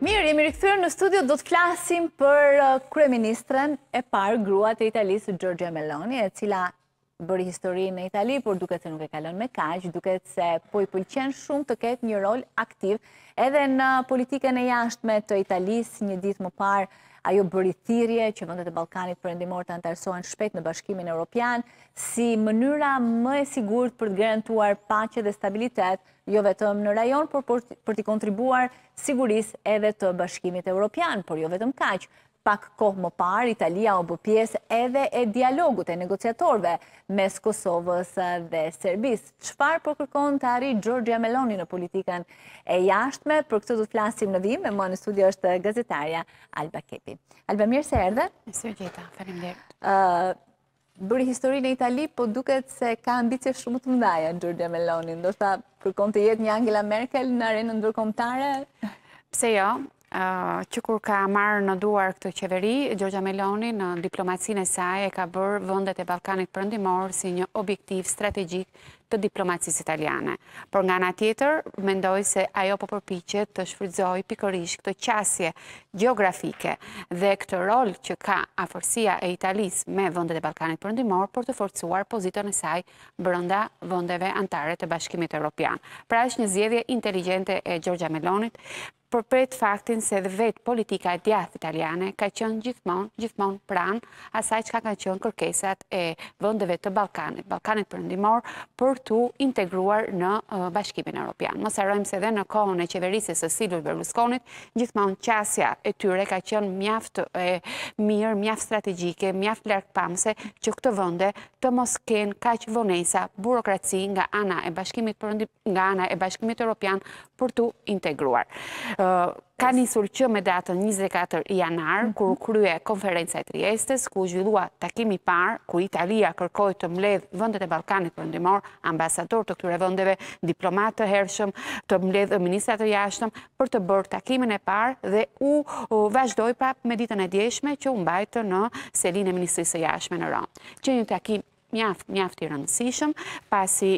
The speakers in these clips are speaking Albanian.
Mirë, jemi rikthyer në studio, do të flasim për uh, kryeministren e parë grua të Italisë, Giorgia Meloni, e cila bëri histori në Itali, por duket se nuk e kalon me kaq, duket se po i pëlqen shumë të ketë një rol aktiv, edhe në politikën e jashtme të Italisë, një ditë më parë, ajo bëri thirje që vendet e Ballkanit Perëndimor të anëtarësohen shpejt në Bashkimin Europian, si mënyra më e sigurt për të garantuar paqe dhe stabilitet, jo vetëm në rajon, por për t'i kontribuar sigurisë edhe të Bashkimit Evropian, por jo vetëm kaq. Pak kohë më parë, Italia u bë pjesë edhe e dialogut, e negociatorëve mes Kosovës dhe Serbisë. Çfarë po kërkon të arrijë Giorgia Meloni në politikën e jashtme, për këtë do të flasim në vijim, me mua në studio është gazetarja Alba Kepi. Alba, mirë se erdhe. Mirë se ju gjeta, faleminderit. bëri histori në Itali, po duket se ka ambicie shumë të mëdha Giorgia Meloni. Ndoshta kërkon të jetë një Angela Merkel në arenën ndërkombëtare? Pse jo? që kur ka marrë në duar këtë qeveri, Giorgia Meloni në diplomacinë e saj e ka bërë vendet e Ballkanit Perëndimor si një objektiv strategjik të diplomacisë italiane. Por nga ana tjetër, mendoj se ajo po përpiqet të shfrytëzojë pikërisht këtë qasje gjeografike dhe këtë rol që ka afërsia e Italisë me vendet e Ballkanit Perëndimor për të forcuar pozitën e saj brenda vendeve anëtare të Bashkimit Evropian. Pra është një zgjedhje inteligjente e Giorgia Melonit për vetë faktin se dhe vetë politika e djathtë italiane ka qenë gjithmonë, gjithmonë pranë asaj çka ka qenë kërkesat e vendeve të Ballkanit, Ballkanit Perëndimor për t'u integruar në Bashkimin Evropian. Mos harrojmë se dhe në kohën e qeverisë së Silvio Berlusconit, gjithmonë qasja e tyre ka qenë mjaft e mirë, mjaft strategjike, mjaft largpamëse që këto vende të mos kenë kaq vonesa burokraci nga ana e Bashkimit Evropian për t'u integruar. Ka nisur që me datën 24 janar, mhm. kur u krye konferenca e Triestes, ku u zhvillua takimi i parë, ku Italia kërkoi të mbledhë vendet e Ballkanit Perëndimor, ambasadorë të këtyre vendeve, diplomatë të hershëm, të mbledhë ministra të jashtëm, për të bërë takimin e parë dhe vazhdoi pra me ditën e djeshme që u mbajt në selinë e Ministrisë së Jashtme në Romë. Qe një takim mjaft, mjaft i rëndësishëm, pasi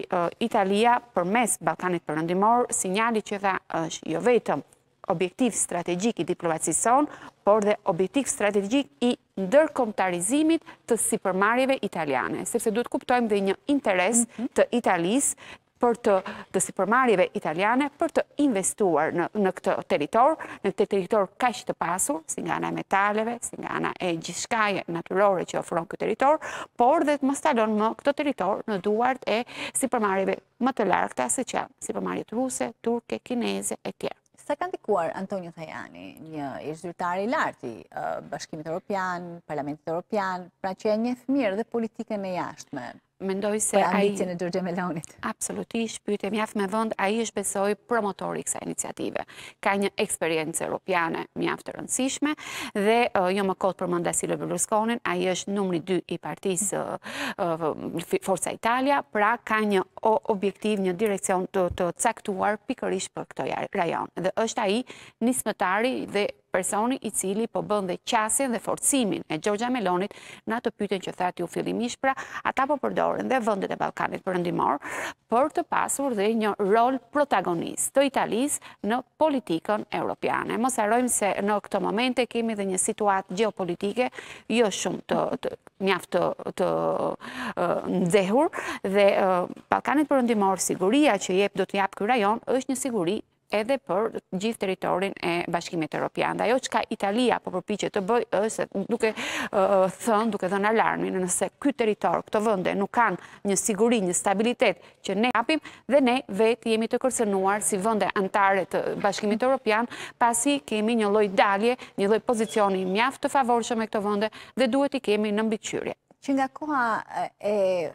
Italia përmes Ballkanit Perëndimor sinjali që dha është jo vetëm objektiv strategjik i diplomacisë sonë, por dhe objektiv strategjik i ndërkombëtarizimit të sipërmarrjeve italiane, sepse duhet të kuptojmë dhe një interes mhm. të Italisë për të sipërmarrjeve italiane për të investuar në në këtë territor, në këtë territor kaq të pasur, si nga ana e metaleve, si nga ana e gjithçkaje natyrore që ofron ky territor, por dhe të mos ta lënë më këtë territor në duart e sipërmarrjeve më të largëta siç janë sipërmarrjet ruse, turke, kineze e tjerë. Sa ka ndikuar Antonio Tajani, një ish-zyrtar i lartë i Bashkimit Europian, Parlamentit Europian, pra që e njeh mirë dhe politikën e jashtme? Mendoj se ai... Për ambicjen e Giorgia Melonit. Absolutisht, pyetje mjaft me vend, ai është besoj promotori i kësaj iniciative. Ka një eksperiencë europiane mjaft të rëndësishme, dhe jo më kot përmenda Silvio Berlusconin, ai është numri 2 i partisë Forza Italia, pra ka një objektiv, një direkcion të caktuar pikërisht për këtë rajon. Dhe është ai nismëtari dhe personi i cili po bën dhe qasjen dhe forcimin e Giorgia Melonit në atë pyetjen që thatë ju fillimisht, pra ata po përdoren dhe vendet e Ballkanit Perëndimor për të pasur dhe një rol protagonist të Italisë në politikën europiane. Mos harrojmë se në këto momente kemi dhe një situatë gjeopolitike jo shumë të, të mjaft të, të nxehur dhe Ballkani Perëndimor, siguria që jep do të japë ky rajon është një siguri edhe për gjithë territorin e Bashkimit Europian. Dhe ajo çka Italia po përpiqet të bëjë është se duke thënë, duke dhënë alarmin nëse ky territor, këto vende nuk kanë një siguri, një stabilitet që ne japim, dhe ne vetë jemi të kërcënuar si vende anëtare të Bashkimit Europian, pasi kemi një lloj dalje, një lloj pozicioni mjaft të favorshëm me këto vende dhe duhet t'i kemi në mbikëqyrje. Që nga koha e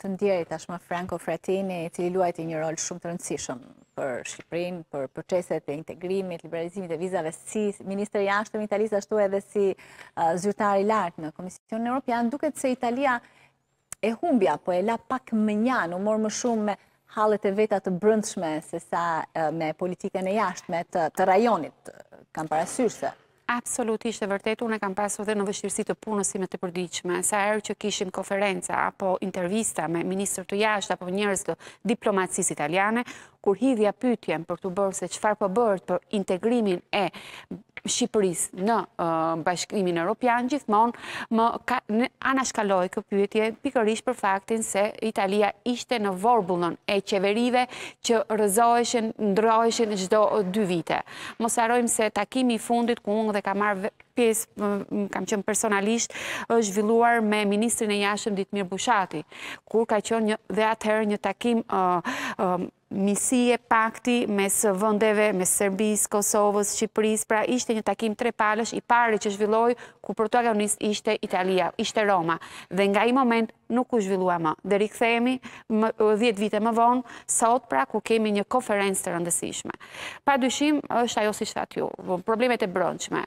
të ndjerit tashmë Franco Frattini, i cili luajti një rol shumë të rëndësishëm për Shqipërinë, për proceset e integrimit, liberalizimin e vizave, si ministër i Jashtëm i Italisë, ashtu edhe si zyrtar i lartë në Komisionin Europian, duket se Italia e humbi, po e la pak mënjanë, u mor më shumë me hallet e veta të brendshme, sesa me politikën e jashtme të rajonit, kam parasysh se Absolutisht e vërtetë, unë e kam pasur dhe në vështirësi të punës sime të përditshme. Sa herë që kishim konferenca apo intervista me ministra të jashtëm apo njerëz të diplomacisë italiane, kur hidhja pyetjen për të bërë se çfarë po bëhet për integrimin e Shqipërisë në Bashkimin Europian, gjithmonë më anashkalohej kjo pyetje pikërisht për faktin se Italia ishte në vorbullën e qeverive që rrëzoheshin, ndërroheshin çdo dy vite. Mos harrojmë se takimi i fundit ku unë dhe kam marrë pjesë, kam qenë personalisht, është zhvilluar me ministrin e Jashtëm Ditmir Bushati, kur ka qenë një, dhe atëherë një takim mirësie, pakti mes vendeve, mes Serbisë, Kosovës, Shqipërisë, pra ishte një takim trepalësh, i pari që zhvillohej, ku protagonist ishte Italia, ishte Roma. Dhe nga ai moment nuk u zhvillua më, dhe rikthehemi dhjetë vite më vonë, sot pra ku kemi një konferencë të rëndësishme. Pa dyshim është ajo siç thatë ju, problemet e brendshme,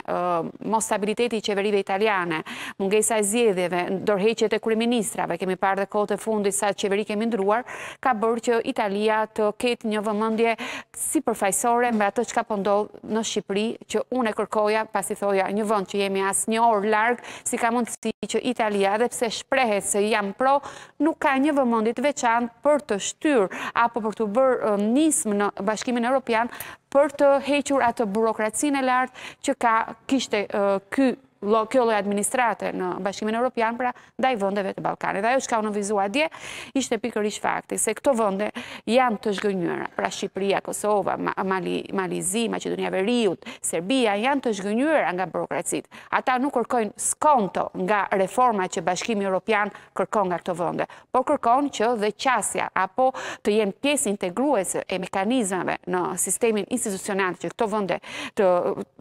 mosstabiliteti i qeverive italiane, mungesa e zgjedhjeve, dorëheqjet e kryeministrave, kemi parë dhe kohët e fundit sa qeveri kemi ndërruar, ka bërë që Italia të ketë një vëmendje si përfaqësore mbi atë çka po ndodh në Shqipëri, që unë e kërkoja, pasi thoja një vend që jemi as një orë larg, si ka mundësi që Italia, edhe pse shprehet se jam pro, nuk ka një vëmendje të veçantë për të shtyrë apo për të bërë nismë në Bashkimin Europian për të hequr atë burokracinë e lartë që ka kishte ky kjo lloj administrate në Bashkimin Europian, pra ndaj vendeve të Ballkanit. Dhe ajo çka u nënvizua dje, ishte pikërisht fakti, se këto vende janë të zhgënjyera, pra Shqipëria, Kosova, Mali i Zi, Maqedonia e Veriut, Serbia, janë të zhgënjyera nga burokracitë. Ata nuk kërkojnë skonto nga reforma që Bashkimi Europian kërkon nga këto vende. por kërkon që dhe qasja apo të jenë pjesë integruese e mekanizmave në sistemin institucional që këto vende të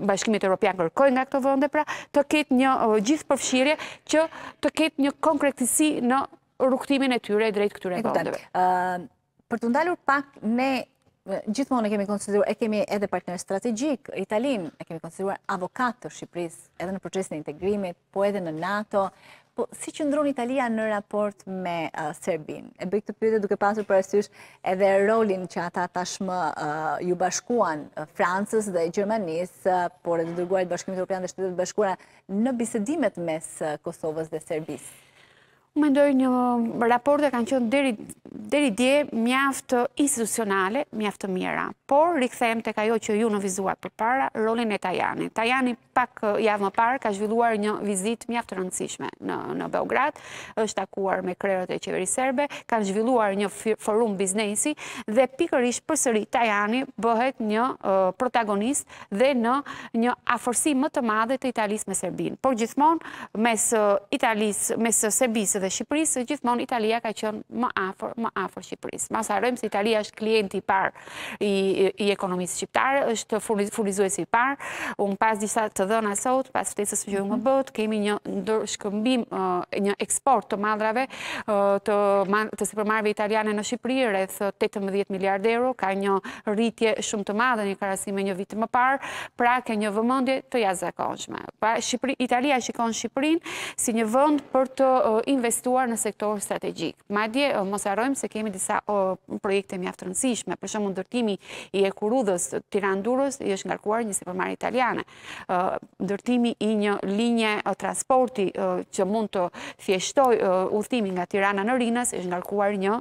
Bashkimit Europian kërkojnë nga këto vende, pra të ketë një gjithëpërfshirje që të ketë një konkretisi në rrugëtimin e tyre drejt këtyre vendeve. Për t'u ndalur pak, ne gjithmonë e kemi konsideruar, e kemi edhe partner strategjik, Italinë, e kemi konsideruar avokat të Shqipërisë, edhe në procesin e integrimit, po edhe në NATO, po si qëndron Italia në raport me Serbinë? E bëj këtë pyetje duke pasur parasysh edhe rolin që ata tashmë iu bashkuan Francës dhe Gjermanisë, por edhe të dërguarit të Bashkimit Europian dhe Shteteve të Bashkuara në bisedimet mes Kosovës dhe Serbisë? Unë mendoj që raportet kanë qenë deri, deri dje mjaft institucionale, mjaft të mira. Por, rikthehem tek ajo që ju nënvizuat përpara, rolin e Tajanit. Tajani pak javë më parë ka zhvilluar një vizitë mjaft të rëndësishme në, në Beograd, është takuar me krerët e qeverisë serbe, ka zhvilluar një forum biznesi dhe pikërisht përsëri Tajani bëhet një protagonist dhe në një afërsi më të madhe të Italisë me Serbinë. Por gjithmonë mes Italisë, mes Serbisë dhe Shqipërisë, gjithmonë Italia ka qenë më afër, më afër Shqipërisë. Mos harrojmë se Italia është klienti i parë i, i ekonomisë shqiptare, është furnizuesi i parë. Unë pashë disa të dhëna sot, pas ftesës që ju më, mhm, bëtë, kemi një ndërshkëmbim, një eksport të mallrave të, të sipërmarrjeve italiane në Shqipëri, rreth 18 miliard euro, ka një rritje shumë të madhe në krahasim me një vit më parë, pra ka një vëmendje të jashtëzakonshme. Pra Shqipëri, Italia e shikon Shqipërinë si një vend për të investuar në sektorë strategjikë. Madje, mos harrojmë se kemi disa projekte mjaft të rëndësishme, për shembull ndërtimi i hekurudhës Tiranë-Durrës i është ngarkuar një sipërmarrjeje italiane. ndërtimi i një linje transporti që mund të thjeshtojë udhëtimin nga Tirana në Rinas, i është ngarkuar një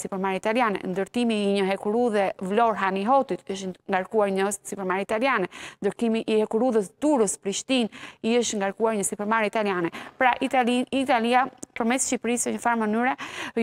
sipërmarrjeje italiane. Ndërtimi i një hekurudhe Vlorë Hani Hotit, është ngarkuar një sipërmarrjeje italiane. Ndërtimi i hekurudhës Durrës Prishtinë, i është ngarkuar një sipërmarrjeje italiane. Pra Italia, përmes Shqipërisë, njëfarë mënyre,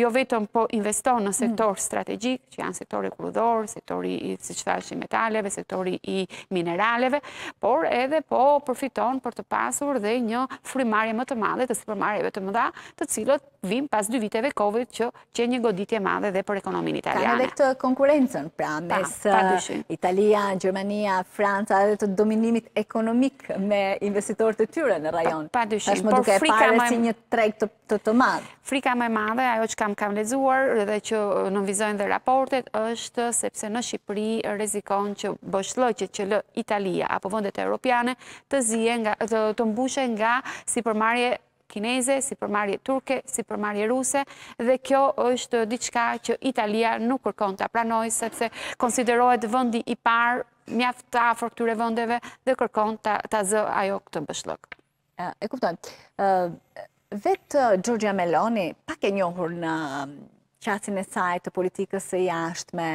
jo vetëm po investon në sektorë strategjikë, që janë sektori hekurudhor, sektori i siç thashë metaleve, sektori i mineraleve, por edhe po përfiton për të pasur dhe një frymëmarrje më të madhe të sipërmarrjeve të mëdha, të cilat vijnë pas dy viteve Covid që qe një goditje e madhe dhe për ekonominë italiane. Kanë edhe këtë konkurrencën pra mes uh, Italia, Gjermania, Franca edhe të dominimit ekonomik me investitorët e tyre në rajon. Pa, pa dyshim, por frika më si një treg të të të madh. Frika më e madhe, ajo që kam kam lexuar dhe që nënvizojnë dhe raportet, është sepse në Shqipëri rrezikon që boshllëqet që lë Italia apo vendet europiane të zihen nga, të, të mbushen nga sipërmarrje kineze, sipërmarrje turke, sipërmarrje ruse, dhe kjo është diçka që Italia nuk kërkon ta pranojë, sepse konsiderohet vendi i parë mjaft afër këtyre vendeve dhe kërkon ta zërë ajo këtë boshllëk. E kuptoj. Vetë Xhorxhia Meloni, pak e njohur në qasjen e saj të politikës së jashtme,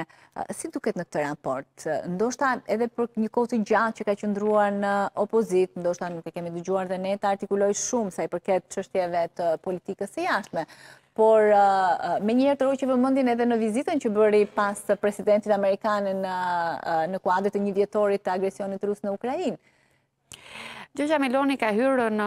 si duket në këtë raport? Ndoshta edhe për një kohë të gjatë që ka qëndruar në opozitë, ndoshta nuk e kemi dëgjuar dhe ne të artikulojë shumë sa i përket çështjeve të politikës së jashtme, por menjëherë tërhoqi vëmendjen edhe në vizitën që bëri pas presidentit amerikan në kuadër të njëvjetorit të agresionit rus në Ukrainë. Xhorxhia Meloni ka hyrë në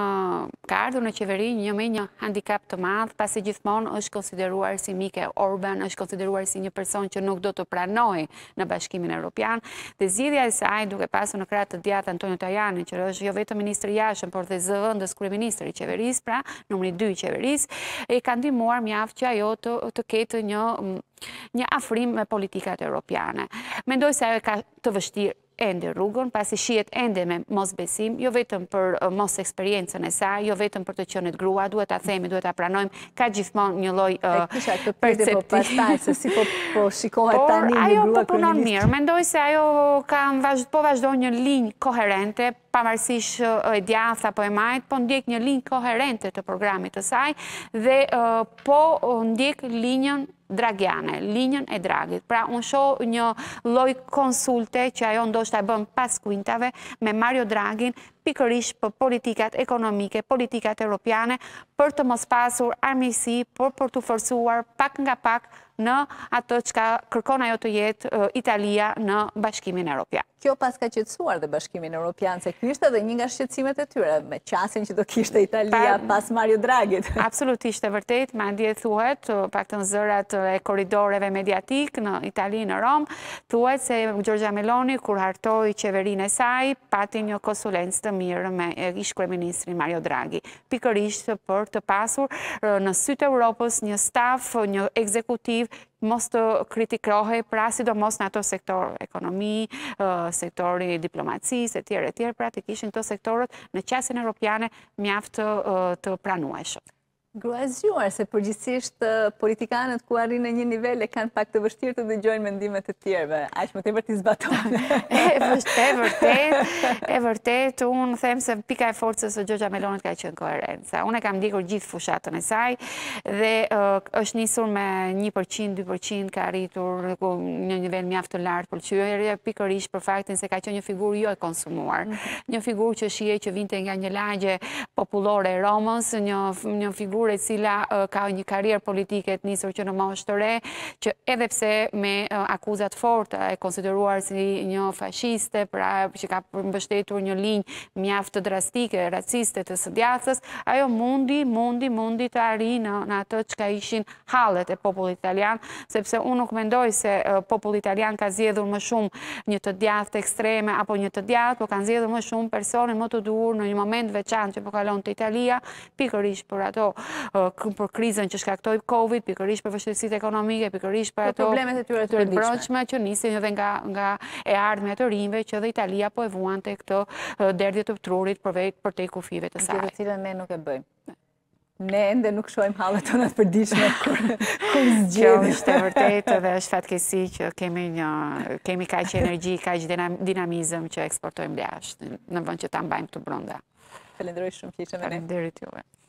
ka ardhur në qeveri një me një handikap të madh, pasi gjithmonë është konsideruar si mike e Orban, është konsideruar si një person që nuk do të pranonte Bashkimin Europian, dhe zgjidhja e saj duke pasur në krah të djathtë Antonio Tajanin, që është jo vetëm ministër i jashtëm, por dhe zëvendëskryeministër i qeverisë, pra numri 2 i qeverisë, e ka ndihmuar mjaft që ajo të, të ketë një, një afrim me politikat europiane. Mendoj se ajo e ka të vështirë ende rrugën, pasi shihet ende me mosbesim, jo vetëm për moseksperiencën e saj, jo vetëm për të qenit grua, duhet ta themi, duhet ta pranojmë, ka gjithmonë një lloj perceptimi. Po pse po pastaj se si po po shikohet tani një grua kryeministre? Ajo po punon mirë, mendoj se ajo ka po vazhdon një linjë koherente, pavarësisht që e djathtë apo e majtë, po ndjek një linjë koherente të programit të saj dhe po ndjek linjën dragjane, linjën e Dragit. Pra, unë shoh një lloj konsulte që ajo ndoshta e bën pas kuintave me Mario Dragin, pikërisht për politikat ekonomike, politikat europiane, për të mos pasur armiqësi, për për t'u forcuar pak nga pak në atë çka kërkon ajo të jetë Italia në Bashkimin Europian. Kjo paska qetësuar dhe Bashkimin Europian, se kjo ishte dhe një nga shqetësimet e tyre, me qasjen që do kishte Italia pas Mario Dragit. Absolutisht e vërtetë, madje thuhet, paktën zërat e korridoreve mediatike në Itali, në Romë, thuhet se Xhorxha Meloni, kur hartoi qeverinë e saj, pati një konsulencë të mirë me ish-kryeministrin Mario Draghi. Pikërisht për të pasur në sytë e Europës një staf, një ekzekutiv mos të kritikohej pra sidomos në ato sektorë ekonomi, sektori i diplomacisë etj etj, pra të ishin këto sektorët në qasjen europiane mjaft të, të pranueshëm. Grua e zgjuar se përgjithsisht politikanët kur arrijnë në një nivel e kanë pak të vështirë të dëgjojnë mendimet e të tjerëve, aq më tepër t'i zbatojnë. E vërtetë, e vërtetë, unë them se pika e forcës së Xhorxha Melonit ka qenë koherenca. Unë e kam ndjekur gjithë fushatën e saj, Dhe është nisur me 1%, 2% ka arritur në një nivel mjaft të lartë pëlqyerjeje, pikërisht për faktin se ka qenë një figurë jo e konsumuar. Mhm. Një figurë që shihje që vinte nga një lagje popullore e Romës, një një figurë e cila ka një karrierë politike të nisur që në moshë të re, që edhe pse me akuza të forta e konsideruar si një fashiste, pra që ka mbështetur një linjë mjaft të drastike, raciste të së djathtës, ajo mundi, mundi, mundi të arrijë në, në atë çka ishin hallet e popullit italian, sepse unë nuk mendoj se populli italian ka zgjedhur më shumë një të djathtë ekstreme apo një të djathtë, por kanë zgjedhur më shumë personin më të duhur në një moment të veçantë që po kalonte Italia, pikërisht për ato, për krizën që shkaktoi COVID, pikërisht për vështirësitë ekonomike, pikërisht për ato problemet e tyre të brendshme, që nisin edhe nga e ardhmja e të rinjve, që dhe Italia po e vuante këtë derdhje të trurit për vejt për te kufive të sajë. Gjë të cilën ne nuk e bëjmë. Ne ende nuk shohim hallet tona të përditshme kur zgjedhim. Kjo është e vërtetë dhe është fatkeqësi që kemi një, kemi kaq energji, kaq dinamizëm që eksportojmë dhe në vend që ta mbajmë këtu brenda. Të falenderoj shumë që ishe me ne. Faleminderit juve.